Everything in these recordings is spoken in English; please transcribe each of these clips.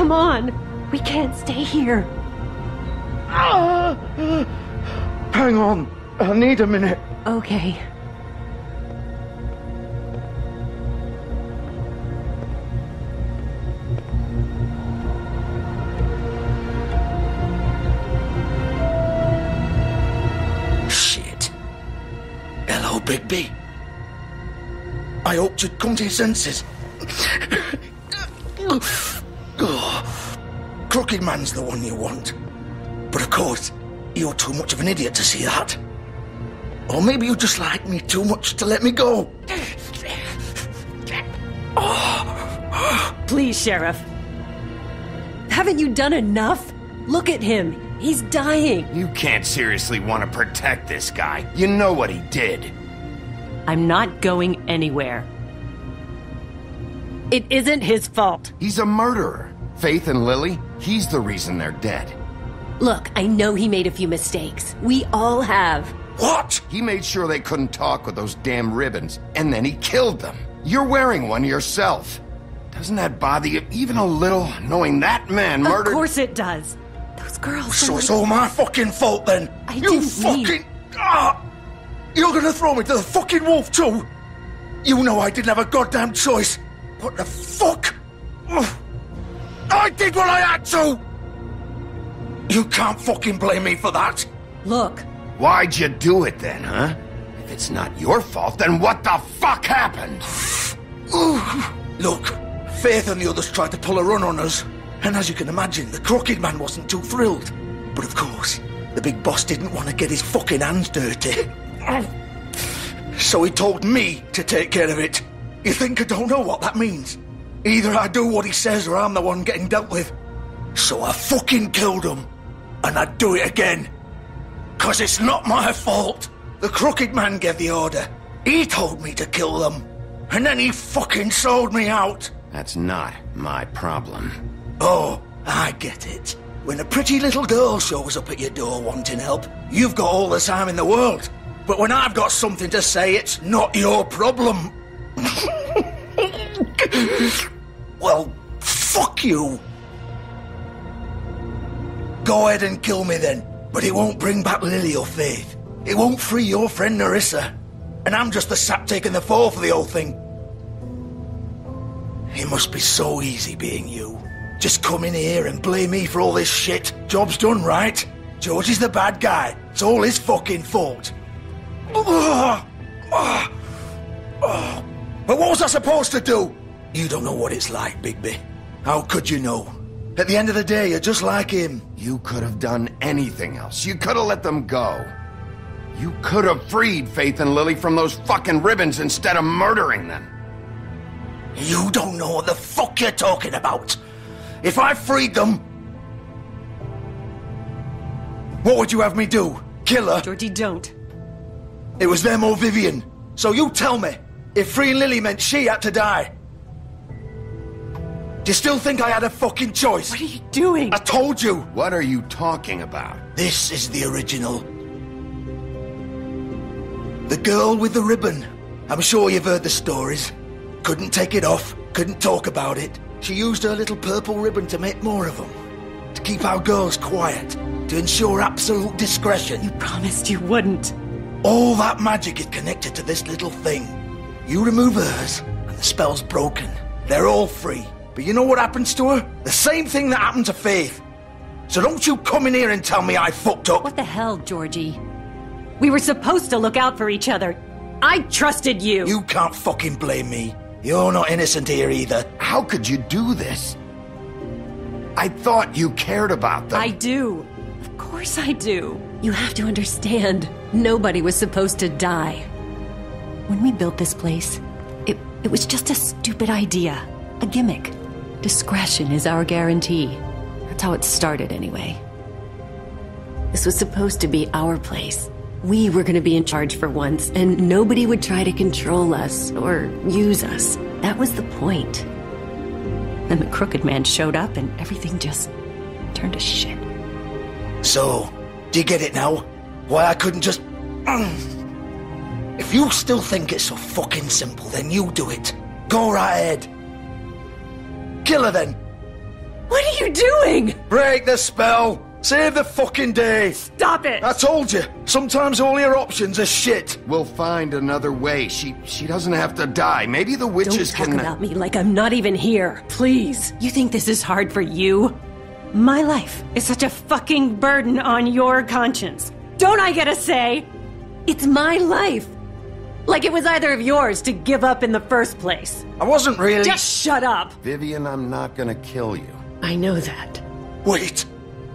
Come on. We can't stay here. Ah! Hang on. I need a minute. Okay. Shit. Hello, Bigby. I hoped you'd come to your senses. Oh, Crooked Man's the one you want. But of course, you're too much of an idiot to see that. Or maybe you just like me too much to let me go. Please, Sheriff. Haven't you done enough? Look at him. He's dying. You can't seriously want to protect this guy. You know what he did. I'm not going anywhere. It isn't his fault. He's a murderer. Faith and Lily, he's the reason they're dead. Look, I know he made a few mistakes. We all have. What? He made sure they couldn't talk with those damn ribbons, and then he killed them. You're wearing one yourself. Doesn't that bother you even a little, knowing that man murdered... Of course it does. Those girls. So it's all my fucking fault then? I you fucking. mean- Ah! You're gonna throw me to the fucking wolf too? You know I didn't have a goddamn choice. What the fuck? Ugh. I did what I had to! You can't fucking blame me for that. Look, Why'd you do it then, huh? If it's not your fault, then what the fuck happened? Look, Faith and the others tried to pull a run on us. And as you can imagine, the crooked man wasn't too thrilled. But of course, the big boss didn't want to get his fucking hands dirty. So he told me to take care of it. You think I don't know what that means? Either I do what he says or I'm the one getting dealt with. So I fucking killed him. And I'd do it again. Cause it's not my fault. The crooked man gave the order. He told me to kill them. And then he fucking sold me out. That's not my problem. Oh, I get it. When a pretty little girl shows up at your door wanting help, you've got all the time in the world. But when I've got something to say, it's not your problem. well, fuck you. Go ahead and kill me then, but it won't bring back Lily or Faith. It won't free your friend Nerissa. And I'm just the sap taking the fall for the whole thing. It must be so easy being you. Just come in here and blame me for all this shit. Job's done, right? George is the bad guy. It's all his fucking fault. But what was I supposed to do? You don't know what it's like, Bigby. How could you know? At the end of the day, you're just like him. You could have done anything else. You could have let them go. You could have freed Faith and Lily from those fucking ribbons instead of murdering them. You don't know what the fuck you're talking about. If I freed them, what would you have me do? Kill her? Georgie, don't. It was them or Vivian. So you tell me, if freeing Lily meant she had to die, do you still think I had a fucking choice? What are you doing? I told you. What are you talking about? This is the original. The girl with the ribbon. I'm sure you've heard the stories. Couldn't take it off, couldn't talk about it. She used her little purple ribbon to make more of them. To keep our girls quiet. To ensure absolute discretion. You promised you wouldn't. All that magic is connected to this little thing. You remove hers, and the spell's broken. They're all free. But you know what happens to her? The same thing that happened to Faith. So don't you come in here and tell me I fucked up. What the hell, Georgie? We were supposed to look out for each other. I trusted you. You can't fucking blame me. You're not innocent here either. How could you do this? I thought you cared about them. I do. Of course I do. You have to understand. Nobody was supposed to die. When we built this place, it, it was just a stupid idea. A gimmick. Discretion is our guarantee. That's how it started, anyway. This was supposed to be our place. We were going to be in charge for once, and nobody would try to control us or use us. That was the point. Then the crooked man showed up, and everything just turned to shit. So, do you get it now? Why I couldn't just. If you still think it's so fucking simple, then you do it. Go right ahead. Kill her then. What are you doing? Break the spell! Save the fucking day! Stop it! I told you, sometimes all your options are shit. We'll find another way. She she doesn't have to die. Maybe the witches Don't witches talk can. Uh, about me like I'm not even here. Please. You think this is hard for you? My life is such a fucking burden on your conscience. Don't I get a say? It's my life. Like it was either of yours to give up in the first place. I wasn't really. Just shut up. Vivian, I'm not gonna kill you. I know that. Wait.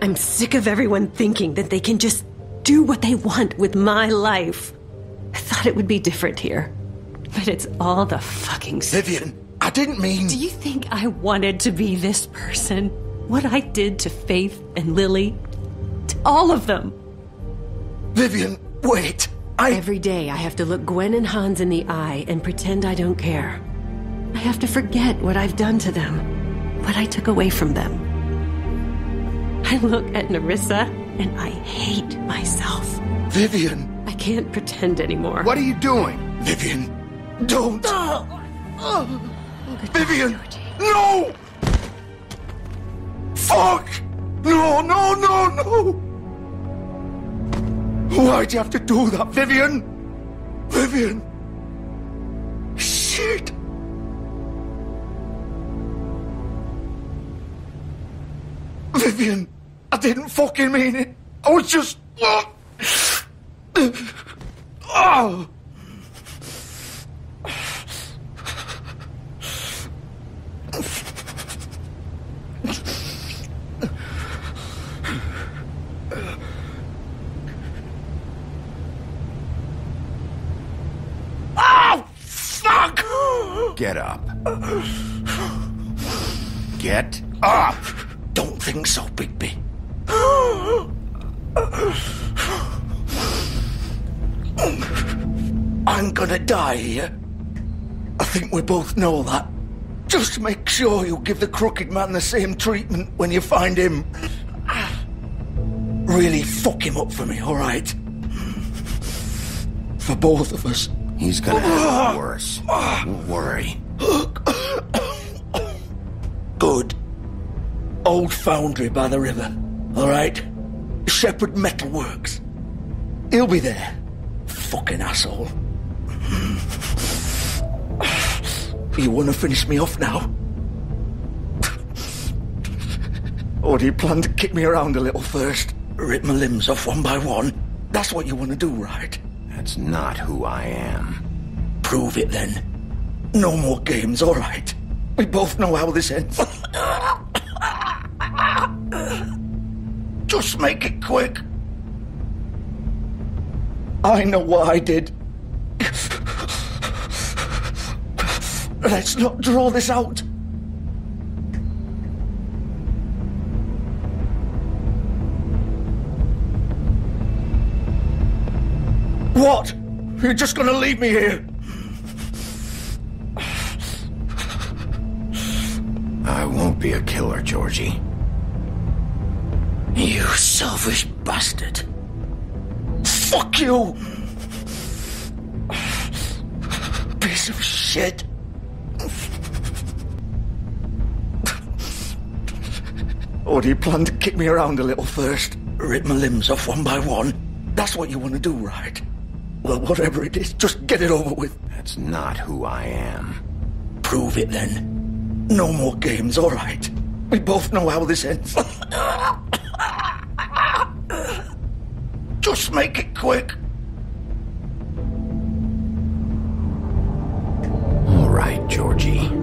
I'm sick of everyone thinking that they can just do what they want with my life. I thought it would be different here. But it's all the fucking. Vivian, I didn't mean. Do you think I wanted to be this person? What I did to Faith and Lily? To all of them. Vivian, wait. I. Every day I have to look Gwen and Hans in the eye and pretend I don't care. I have to forget what I've done to them, what I took away from them. I look at Nerissa and I hate myself. Vivian, I can't pretend anymore. What are you doing? Vivian, don't. Oh. Oh. Goodbye, Vivian, Georgie. no! Fuck! No, no, no, no! Why'd you have to do that, Vivian? Vivian! Shit! Vivian, I didn't fucking mean it. I was just. Oh! Oh! Fuck! Get up. Get up! Ah, don't think so, Bigby. I'm gonna die here. I think we both know that. Just make sure you give the crooked man the same treatment when you find him. Really fuck him up for me, alright? For both of us. He's gonna have it worse. Don't worry. Old foundry by the river. All right? Shepherd Metalworks. He'll be there. Fucking asshole. You want to finish me off now? Or do you plan to kick me around a little first? Rip my limbs off one by one? That's what you want to do, right? That's not who I am. Prove it then. No more games, all right? We both know how this ends. Just make it quick. I know what I did. Let's not draw this out. What? You're just gonna leave me here? I won't be a killer, Georgie. You selfish bastard. Fuck you! Piece of shit. Or do you plan to kick me around a little first? Rip my limbs off one by one? That's what you want to do, right? Well, whatever it is, just get it over with. That's not who I am. Prove it then. No more games, all right? We both know how this ends. Just make it quick. All right, Georgie.